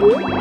you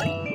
you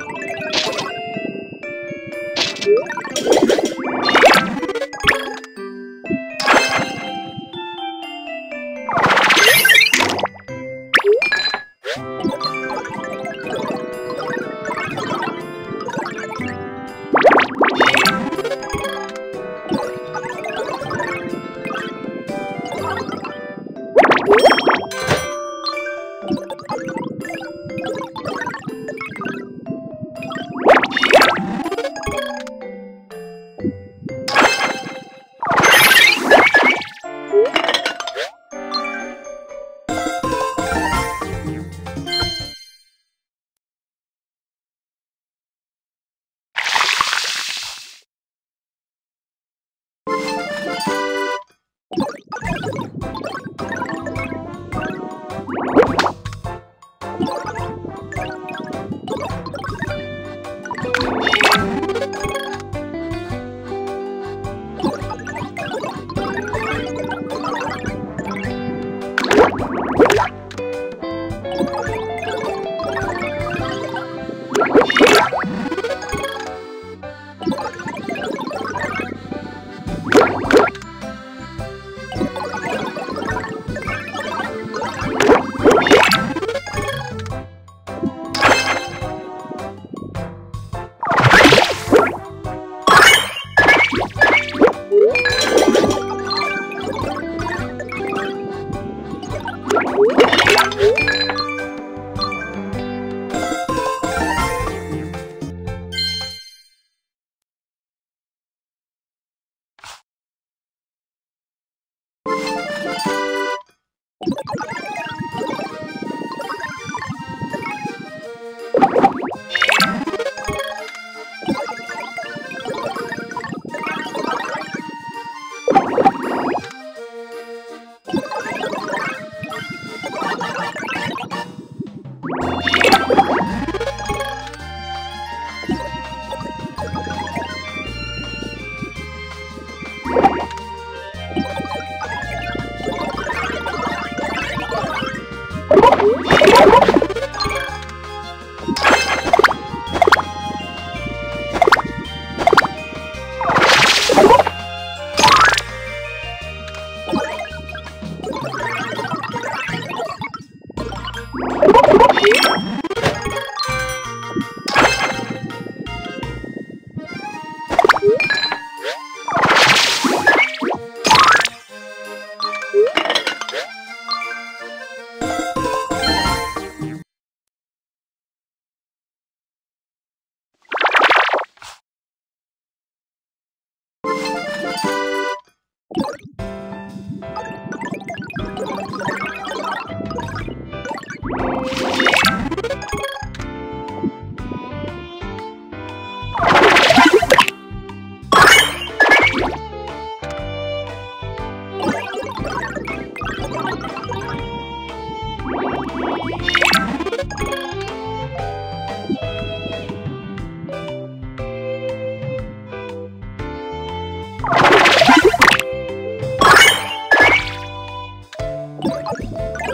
Bye.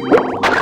Woo!